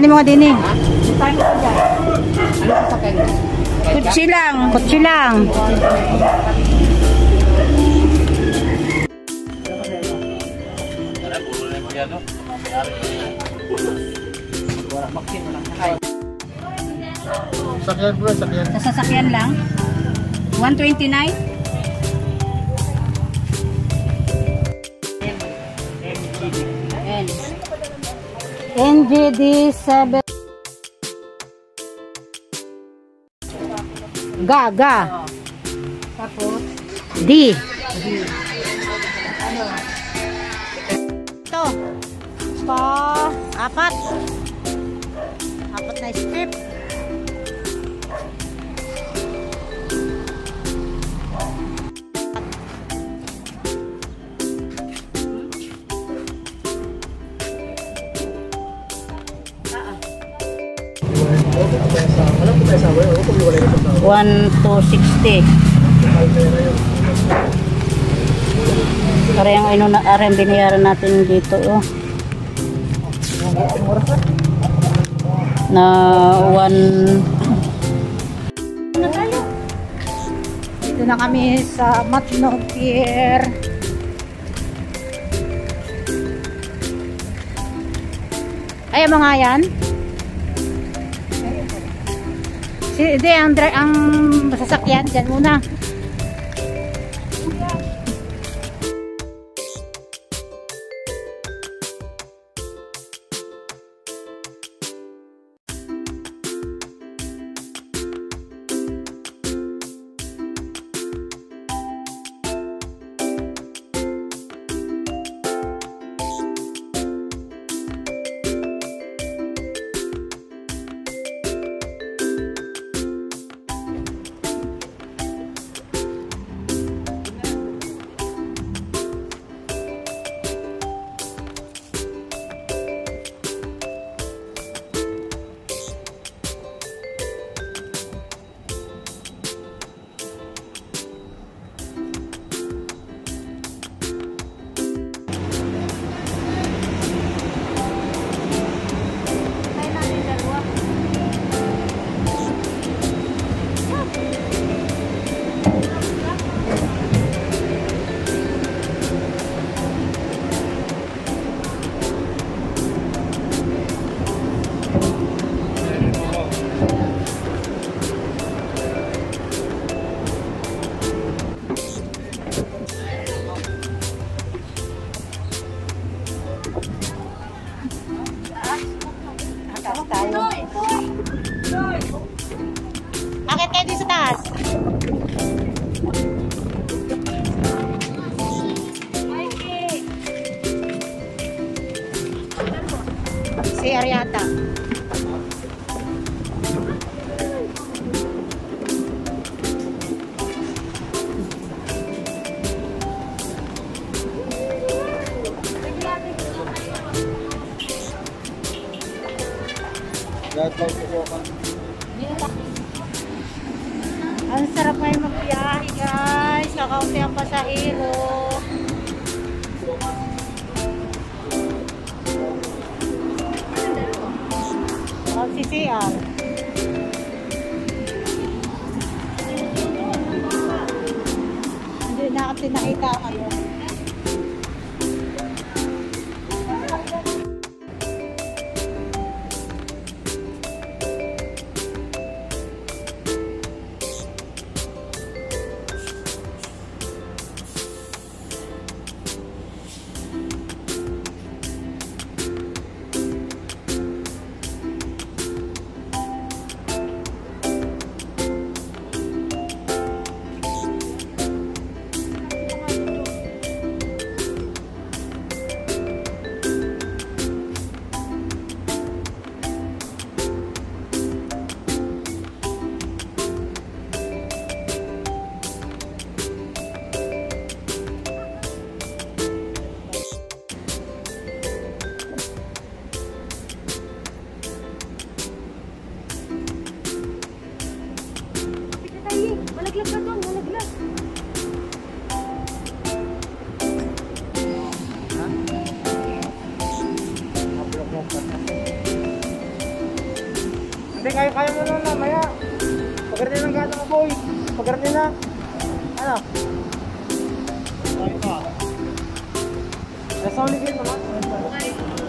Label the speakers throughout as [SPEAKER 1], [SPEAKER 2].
[SPEAKER 1] Ano yung mga din eh?
[SPEAKER 2] Kutsi lang.
[SPEAKER 1] Kotse lang.
[SPEAKER 3] Sakyan bro, sakyan.
[SPEAKER 2] Sa sasakyan lang. 129.
[SPEAKER 1] NGD 7. Ga, ga.
[SPEAKER 2] Tapos,
[SPEAKER 1] D. Ito. Pa, apat. Apat na strip. 1 to 60. Para yung ino na ara yung binayaran natin dito oh. Na 1 na tayo. Dito na kami sa Matnog Pier. Ay, mga yan. Si, di, ang, ang sasakyan, dyan muna. Ang CCR. Hindi na nakita ang ano.
[SPEAKER 3] Hindi, kaya kaya
[SPEAKER 1] mo na maya. Pagkarni ng gata mo boy. Pagkarni na. Ano? Nasa ulit yun naman. Okay.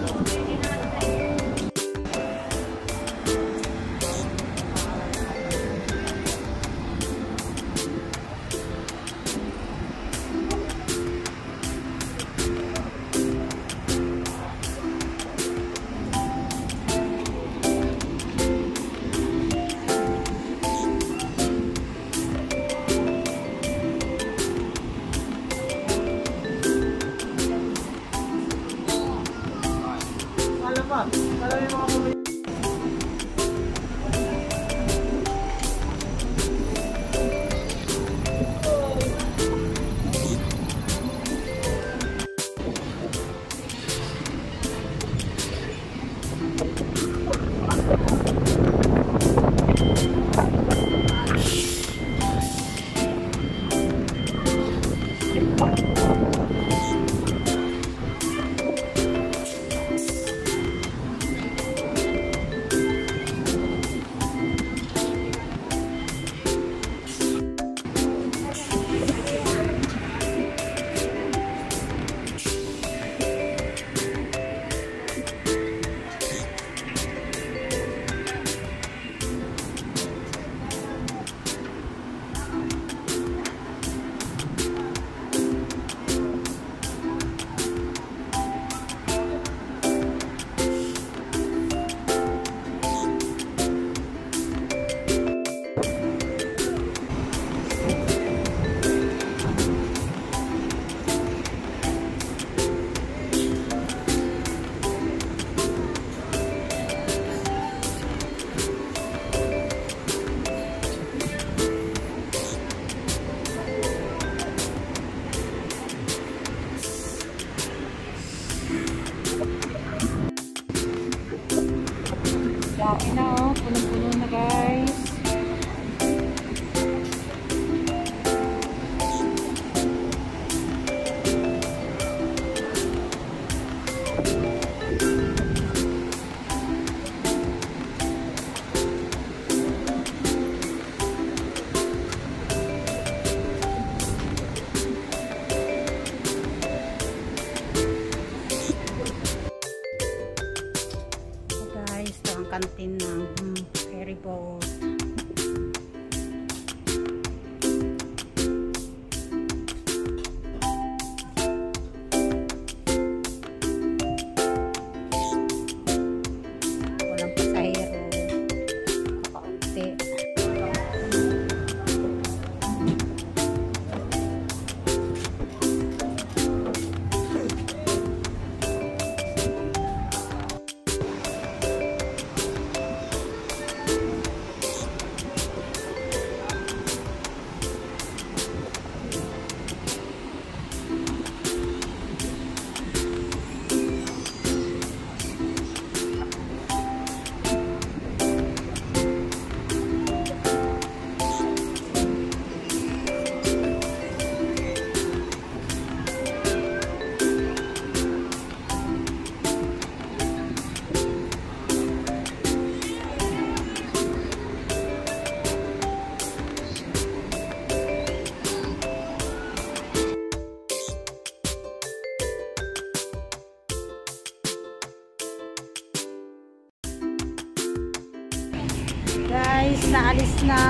[SPEAKER 1] Na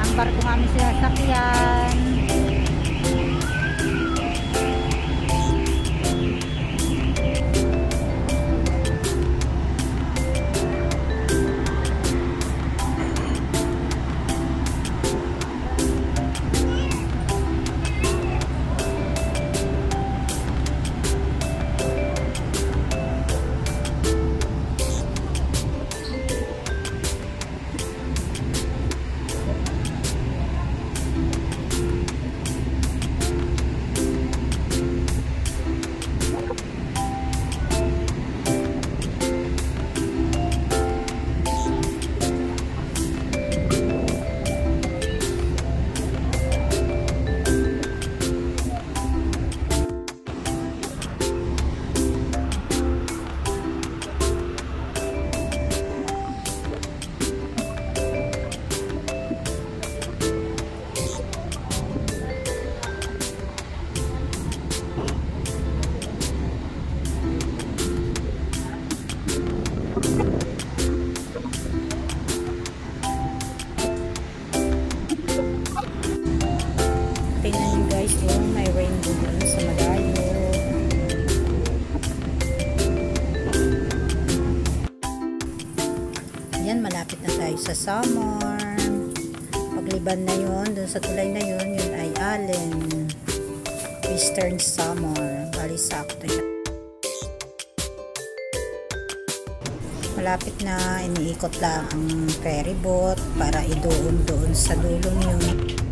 [SPEAKER 1] ang barko namin sa sasakyan. Na yun, ay Allen. Western Samar. Bali sakto siya. Malapit na iniikot lang ang ferry boat para idoon doon sa dulong yun.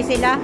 [SPEAKER 1] Pwede sila.